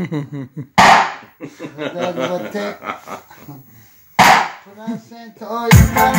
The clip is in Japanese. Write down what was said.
フって。プラセントをいっぱい